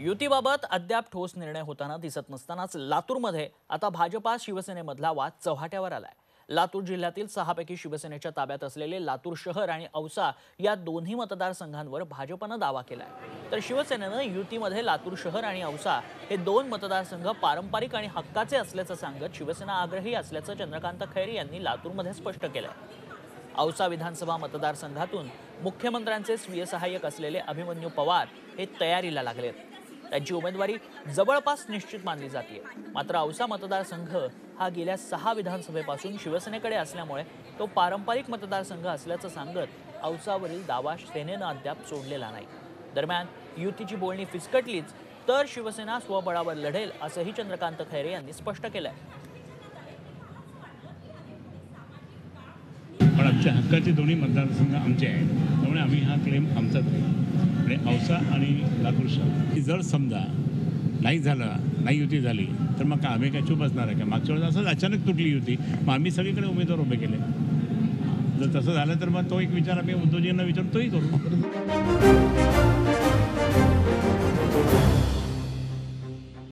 युतीबाबत अद्याप ठोस निर्णय होताना दिसत नसतानाच लातूरमध्ये आता भाजपा शिवसेनेमधला वाद चव्हाट्यावर आलाय. लातूर जिल्ह्यातील सहापैकी शिवसेनेच्या ताब्यात असलेले लातूर शहर आणि औसा या दोन्ही मतदारसंघांवर भाजपनं दावा केलाय. तर शिवसेनेनं युतीमध्ये लातूर शहर आणि औसा हे दोन मतदारसंघ पारंपरिक आणि हक्काचे असल्याचं सांगत शिवसेना आग्रही असल्याचं चंद्रकांत खैरे यांनी लातूरमध्ये स्पष्ट केलंय. औसा विधानसभा मतदारसंघातून मुख्यमंत्र्यांचे स्वीय सहाय्यक असलेले अभिमन्यू पवार हे तयारीला लागलेत. त्यांची उमेदवारी जवळपास निश्चित मानली जाते. मात्र औसा मतदारसंघ हा गेल्या सहा विधानसभेपासून शिवसेनेकडे असल्यामुळे तो पारंपरिक मतदारसंघ असल्याचं सांगत औसावरील दावा सेनेनं अद्याप सोडलेला नाही. दरम्यान युतीची बोलणी फिसकटलीच तर शिवसेना स्वबळावर लढेल असंही चंद्रकांत खैरे यांनी स्पष्ट केलंय. पण आमच्या हक्काचे दोन्ही मतदारसंघ आमचे आहेत. त्यामुळे आम्ही हा क्लेम आमचाच आहे. आणि औसा आणि लातूर शहर. जर समजा नाही झालं नाही युती झाली तर मग का आम्ही काय चूप असणार आहे का? मागच्या वेळेस असंच अचानक तुटली युती. मग आम्ही सगळीकडे उमेदवार उभे केले. जर तसं झालं तर मग तो एक विचार आम्ही उद्योजकांना विचारून तोही करू.